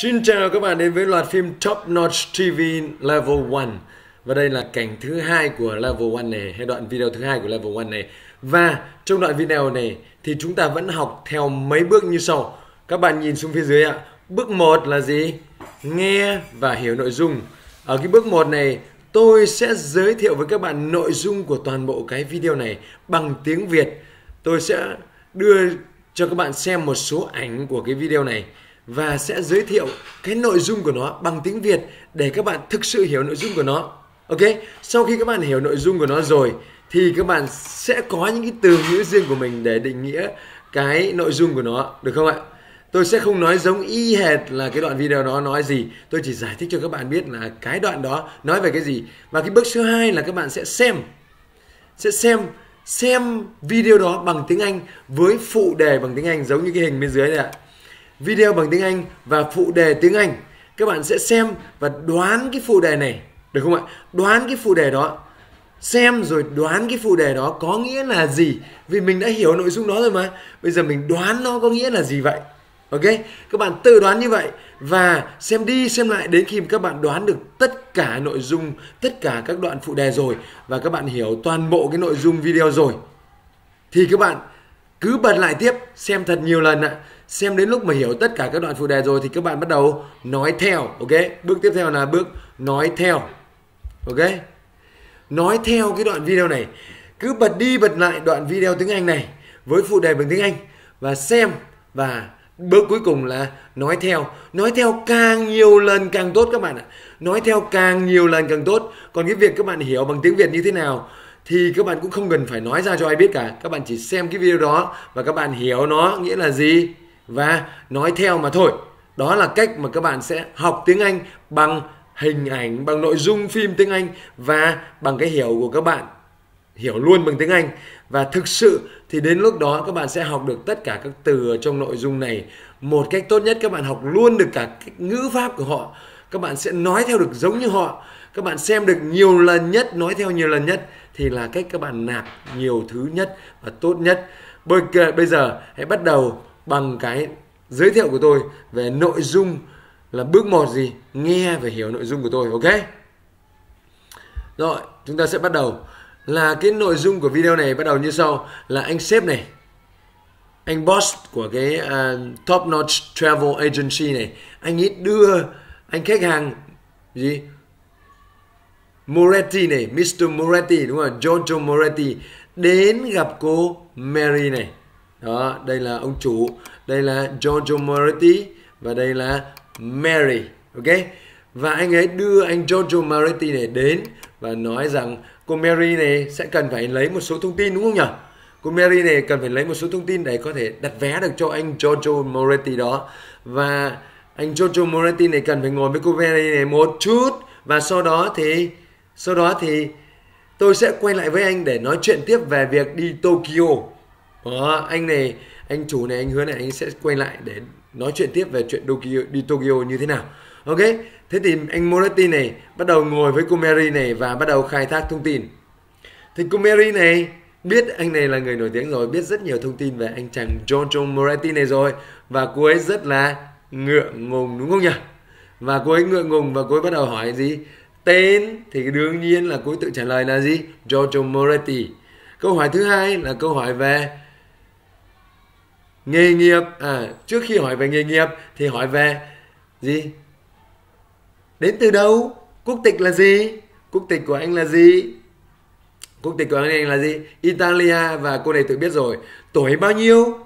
Xin chào các bạn đến với loạt phim Top Notch TV Level 1 Và đây là cảnh thứ hai của Level 1 này, Hay đoạn video thứ hai của Level 1 này. Và trong đoạn video này thì chúng ta vẫn học theo mấy bước như sau. Các bạn nhìn xuống phía dưới ạ. Bước 1 là gì? Nghe và hiểu nội dung. Ở cái bước 1 này, tôi sẽ giới thiệu với các bạn nội dung của toàn bộ cái video này bằng tiếng Việt. Tôi sẽ đưa cho các bạn xem một số ảnh của cái video này và sẽ giới thiệu cái nội dung của nó bằng tiếng Việt để các bạn thực sự hiểu nội dung của nó. Ok, sau khi các bạn hiểu nội dung của nó rồi thì các bạn sẽ có những cái từ ngữ riêng của mình để định nghĩa cái nội dung của nó, được không ạ? Tôi sẽ không nói giống y hệt là cái đoạn video đó nói gì, tôi chỉ giải thích cho các bạn biết là cái đoạn đó nói về cái gì. Và cái bước thứ hai là các bạn sẽ xem sẽ xem xem video đó bằng tiếng Anh với phụ đề bằng tiếng Anh giống như cái hình bên dưới này ạ video bằng tiếng Anh và phụ đề tiếng Anh. Các bạn sẽ xem và đoán cái phụ đề này, được không ạ? Đoán cái phụ đề đó. Xem rồi đoán cái phụ đề đó có nghĩa là gì? Vì mình đã hiểu nội dung đó rồi mà. Bây giờ mình đoán nó có nghĩa là gì vậy? Ok, các bạn tự đoán như vậy và xem đi xem lại đến khi các bạn đoán được tất cả nội dung, tất cả các đoạn phụ đề rồi và các bạn hiểu toàn bộ cái nội dung video rồi thì các bạn cứ bật lại tiếp xem thật nhiều lần ạ xem đến lúc mà hiểu tất cả các đoạn phụ đề rồi thì các bạn bắt đầu nói theo, ok? Bước tiếp theo là bước nói theo, ok? Nói theo cái đoạn video này. Cứ bật đi bật lại đoạn video tiếng Anh này với phụ đề bằng tiếng Anh và xem và bước cuối cùng là nói theo. Nói theo càng nhiều lần càng tốt các bạn ạ. Nói theo càng nhiều lần càng tốt. Còn cái việc các bạn hiểu bằng tiếng Việt như thế nào thì các bạn cũng không cần phải nói ra cho ai biết cả. Các bạn chỉ xem cái video đó và các bạn hiểu nó nghĩa là gì và nói theo mà thôi, đó là cách mà các bạn sẽ học tiếng Anh bằng hình ảnh, bằng nội dung phim tiếng Anh và bằng cái hiểu của các bạn, hiểu luôn bằng tiếng Anh. Và thực sự thì đến lúc đó các bạn sẽ học được tất cả các từ ở trong nội dung này. Một cách tốt nhất, các bạn học luôn được cả cái ngữ pháp của họ. Các bạn sẽ nói theo được giống như họ. Các bạn xem được nhiều lần nhất, nói theo nhiều lần nhất thì là cách các bạn nạp nhiều thứ nhất và tốt nhất. Bây giờ hãy bắt đầu bằng cái giới thiệu của tôi về nội dung là bước một gì nghe và hiểu nội dung của tôi ok? Rồi chúng ta sẽ bắt đầu. Là cái nội dung của video này bắt đầu như sau. Là anh sếp này anh boss của cái uh, top notch travel agency này anh ấy đưa anh khách hàng gì? Moretti này Mr. Moretti đúng không Giorgio Moretti đến gặp cô Mary này đó, đây là ông chủ, đây là Giorgio Moretti và đây là Mary, ok? Và anh ấy đưa anh Giorgio Moretti này đến và nói rằng cô Mary này sẽ cần phải lấy một số thông tin, đúng không nhỉ? Cô Mary này cần phải lấy một số thông tin để có thể đặt vé được cho anh Giorgio Moretti đó. Và anh Giorgio Moretti này cần phải ngồi với cô Mary này một chút và sau đó thì, sau đó thì tôi sẽ quay lại với anh để nói chuyện tiếp về việc đi Tokyo đó, anh này anh chủ này anh hứa này anh sẽ quay lại để nói chuyện tiếp về chuyện Tokyo, đi Tokyo như thế nào. Ok thế thì anh Moretti này bắt đầu ngồi với cô Mary này và bắt đầu khai thác thông tin. Thì cô Mary này biết anh này là người nổi tiếng rồi biết rất nhiều thông tin về anh chàng Giorgio Moretti này rồi và cô ấy rất là ngượng ngùng đúng không nhỉ? Và cô ấy ngượng ngùng và cô ấy bắt đầu hỏi gì? Tên thì đương nhiên là cô ấy tự trả lời là gì? Giorgio Moretti. Câu hỏi thứ hai là câu hỏi về nghề nghiệp. À trước khi hỏi về nghề nghiệp thì hỏi về gì? Đến từ đâu? Quốc tịch là gì? Quốc tịch của anh là gì? Quốc tịch của anh là gì? Italia và cô này tự biết rồi. Tuổi bao nhiêu?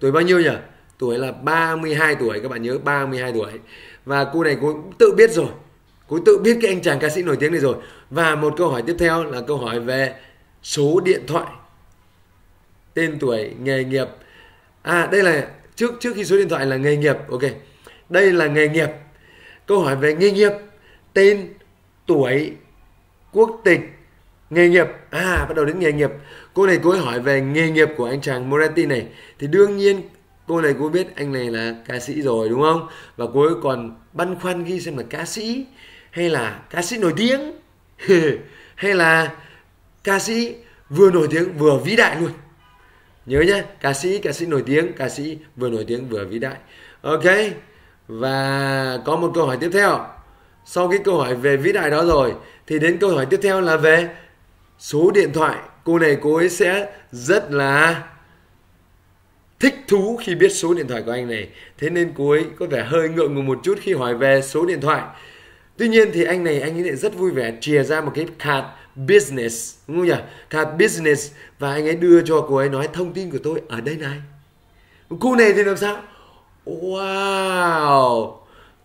Tuổi bao nhiêu nhỉ? Tuổi là 32 tuổi, các bạn nhớ 32 tuổi. Và cô này cũng tự biết rồi. Cô tự biết cái anh chàng ca sĩ nổi tiếng này rồi. Và một câu hỏi tiếp theo là câu hỏi về số điện thoại. Tên tuổi nghề nghiệp à đây là trước trước khi số điện thoại là nghề nghiệp, ok. Đây là nghề nghiệp. Câu hỏi về nghề nghiệp, tên, tuổi, quốc tịch, nghề nghiệp. À bắt đầu đến nghề nghiệp. Cô này cô ấy hỏi về nghề nghiệp của anh chàng Moretti này. Thì đương nhiên cô này cô biết anh này là ca sĩ rồi, đúng không? Và cô ấy còn băn khoăn ghi xem là ca sĩ hay là ca sĩ nổi tiếng. Hay là ca sĩ vừa nổi tiếng vừa vĩ đại luôn nhớ nhé ca sĩ ca sĩ nổi tiếng, ca sĩ vừa nổi tiếng vừa vĩ đại. Ok, và có một câu hỏi tiếp theo. Sau cái câu hỏi về vĩ đại đó rồi, thì đến câu hỏi tiếp theo là về số điện thoại cô này cô ấy sẽ rất là thích thú khi biết số điện thoại của anh này. Thế nên cô ấy có vẻ hơi ngượng ngùng một chút khi hỏi về số điện thoại. Tuy nhiên thì anh này, anh ấy lại rất vui vẻ chìa ra một cái card business, đúng không nhỉ? Card business và anh ấy đưa cho cô ấy nói thông tin của tôi ở đây này. Cô này thì làm sao? Wow!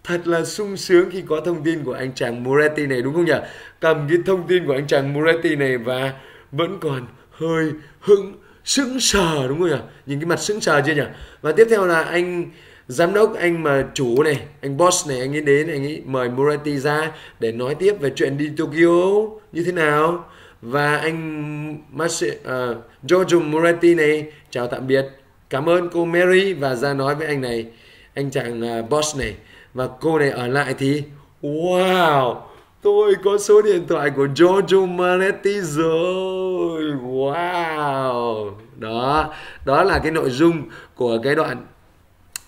Thật là sung sướng khi có thông tin của anh chàng Moretti này, đúng không nhỉ? Cầm cái thông tin của anh chàng Moretti này và vẫn còn hơi hững, sững sờ, đúng không nhỉ? Nhìn cái mặt sững sờ chưa nhỉ? Và tiếp theo là anh giám đốc anh mà chủ này anh boss này anh ấy đến anh ấy mời Murati ra để nói tiếp về chuyện đi Tokyo. Như thế nào? Và anh Mas uh, à, Giorgio Murati này chào tạm biệt. Cảm ơn cô Mary và ra nói với anh này. Anh chàng uh, boss này. Và cô này ở lại thì wow tôi có số điện thoại của Giorgio Murati rồi. Wow. Đó đó là cái nội dung của cái đoạn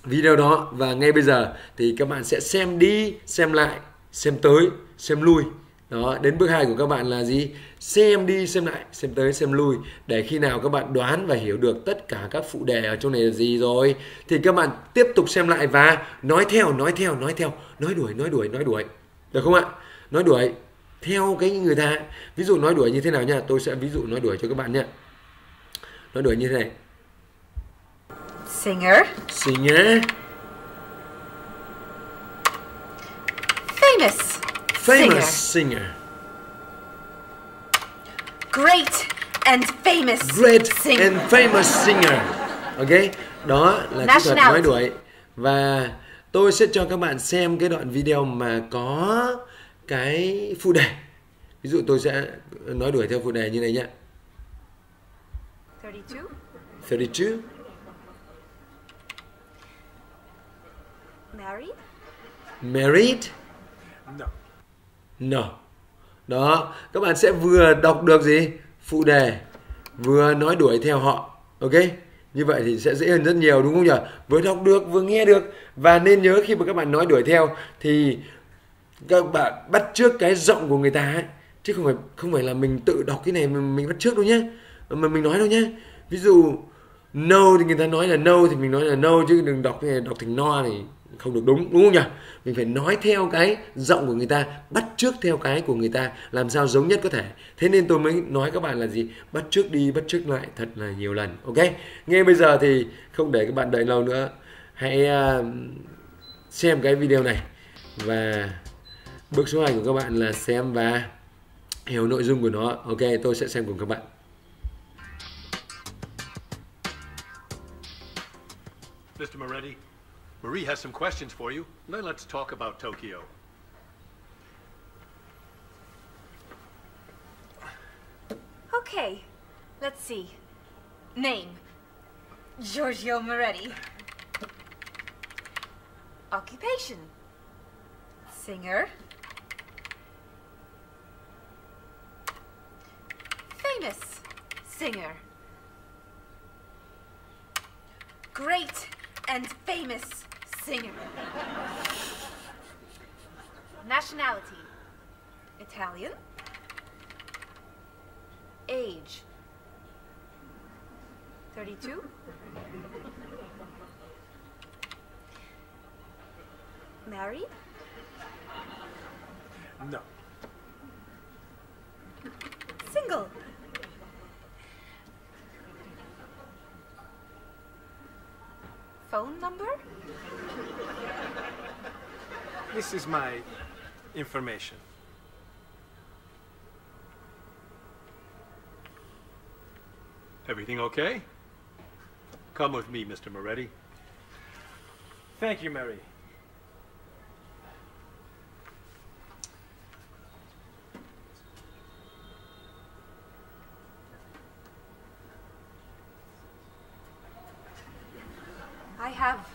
video đó. Và ngay bây giờ thì các bạn sẽ xem đi, xem lại, xem tới, xem lui. Đó, đến bước hai của các bạn là gì? Xem đi, xem lại, xem tới, xem lui. Để khi nào các bạn đoán và hiểu được tất cả các phụ đề ở trong này là gì rồi, thì các bạn tiếp tục xem lại và nói theo nói theo nói theo. Nói đuổi nói đuổi nói đuổi. Được không ạ? Nói đuổi theo cái người ta. Ví dụ nói đuổi như thế nào nha? Tôi sẽ ví dụ nói đuổi cho các bạn nhé nói đuổi như thế này. Singer. singer Famous. famous Singer. Great and famous great singer. and famous singer ok đó là kỹ thuật nói đuổi và tôi sẽ cho các bạn xem cái đoạn video mà có cái phụ đề ví dụ tôi sẽ nói đuổi theo phụ đề như này nhé 32. 32 Married. married? No. no. Đó các bạn sẽ vừa đọc được gì? Phụ đề. Vừa nói đuổi theo họ. Ok? Như vậy thì sẽ dễ hơn rất nhiều đúng không nhỉ? Vừa đọc được vừa nghe được. Và nên nhớ khi mà các bạn nói đuổi theo thì các bạn bắt trước cái giọng của người ta ấy. Chứ không phải không phải là mình tự đọc cái này mình, mình bắt trước đâu nhé mà mình nói đâu nhé ví dụ no thì người ta nói là no thì mình nói là no chứ đừng đọc cái này đọc thành no thì không được đúng đúng không nhỉ? Mình phải nói theo cái giọng của người ta bắt trước theo cái của người ta làm sao giống nhất có thể. Thế nên tôi mới nói các bạn là gì? Bắt trước đi bắt trước lại thật là nhiều lần ok? Ngay bây giờ thì không để các bạn đợi lâu nữa. Hãy uh, xem cái video này và bước số 2 của các bạn là xem và hiểu nội dung của nó. Ok tôi sẽ xem cùng các bạn. Mr. Moretti, Marie has some questions for you. Let's talk about Tokyo. Okay. Let's see. Name. Giorgio Moretti. Occupation. Singer. Famous singer. Great and famous singer. Nationality. Italian. Age. 32. Married. No. Single. Phone number? This is my information. Everything okay? Come with me, Mr. Moretti. Thank you, Mary. I have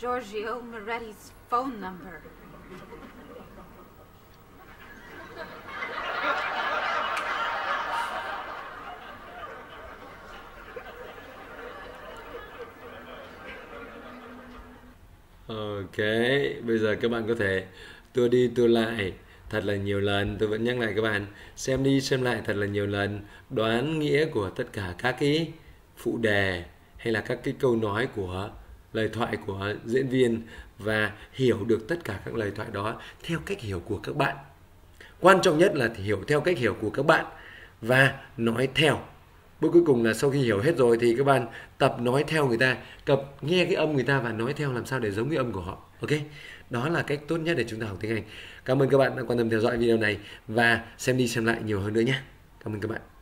Giorgio Moretti's phone number. Ok, bây giờ các bạn có thể tua đi tua lại thật là nhiều lần. Tôi vẫn nhắc lại các bạn xem đi xem lại thật là nhiều lần, đoán nghĩa của tất cả các cái phụ đề hay là các cái câu nói của lời thoại của diễn viên và hiểu được tất cả các lời thoại đó theo cách hiểu của các bạn. Quan trọng nhất là hiểu theo cách hiểu của các bạn và nói theo. Bước cuối cùng là sau khi hiểu hết rồi thì các bạn tập nói theo người ta, tập nghe cái âm người ta và nói theo làm sao để giống cái âm của họ, ok? Đó là cách tốt nhất để chúng ta học tiếng Anh. Cảm ơn các bạn đã quan tâm theo dõi video này và xem đi xem lại nhiều hơn nữa nhé. Cảm ơn các bạn.